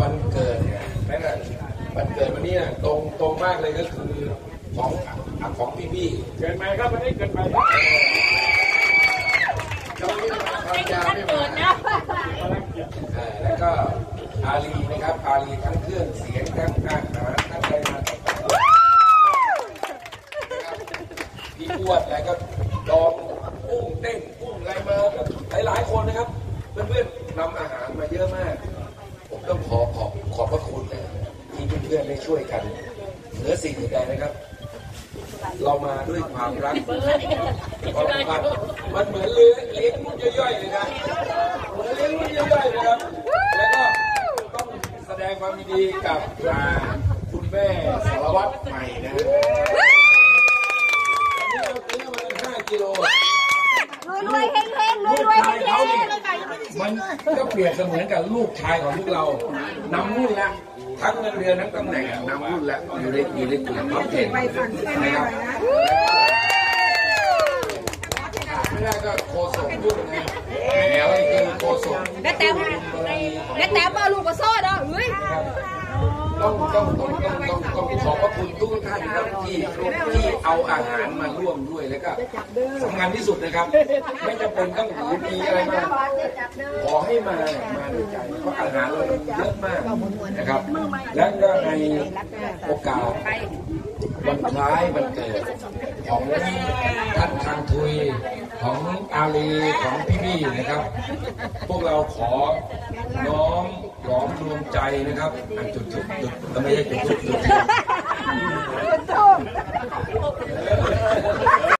วันเกิดเนี่ยนั่นน่ะวันเกิดวันนี้น่ะตรงตรงมากเลยก็คือของอของพี่พี่เกินไปครับวันนี้เกินไปๆเจ้าที่มาทำยาไม่มาแล้วก็อาลีนะครับอาลีทั้งเครื่องเสียงทั้งอารหาทั้งอะไรมาต่างๆนะครับพี่อ้วนแล้วก็ดองกุ้งเต้นกุ้งอะไรมาหลายๆคนนะครับ เพื่อนๆนำอาหารมาเยอะมาก ผมต้องขอขอบขอบพระคุณนะที่เพื่อนๆได้ช่วยกันเหนือสิ่งอื่นใดนะครับ เรามาด้วยความรักความรักมันเหมือนเลี้ยงเลี้ยงลูกย่อยๆเลยนะเหมือนเลี้ยงลูกย่อยๆนะครับ แล้วก็ต้องแสดงความยินดีกับอ่าคุณแม่สารวัตรใหม่นะอันนี้เราซื้อมาตั้งห้ากิโลรวยๆเฮงๆรวยๆเฮเขางเนี่ย มันก็เปรียบเสมือนกับลูกชายของพวกเรานำรุ่นละทั้งเงินเดือนทั้งตำแหน่งอะนำรุ่นละอยู่ในอยู่ในกลุ่มท็อปเทนนะครับไม่ได้ก็โคศกรุ่นนะแถวนี่คือโคศกๆแล้วแต่แล้วแต่มาลูกก็ซ่อเนาะเฮ้ย ต้องต้องต้องต้องต้องขอบพระคุณทุกท่านครับที่ที่เอาอาหารมาร่วมด้วยแล้วก็สำคัญที่สุดนะครับ ไม่จำเป็นต้องหูปีอะไรมากขอให้มามาด้วยใจเพราะอาหารเราเยอะมากนะครับ และก็ในโอกาสวันคล้ายวันเกิดของท่านคังทุย ของอาลีของพี่ๆนะครับ พวกเราขอน้อมหลอมรวมใจนะครับจุดจุดจุดไม่ใช่จุดจุดจุด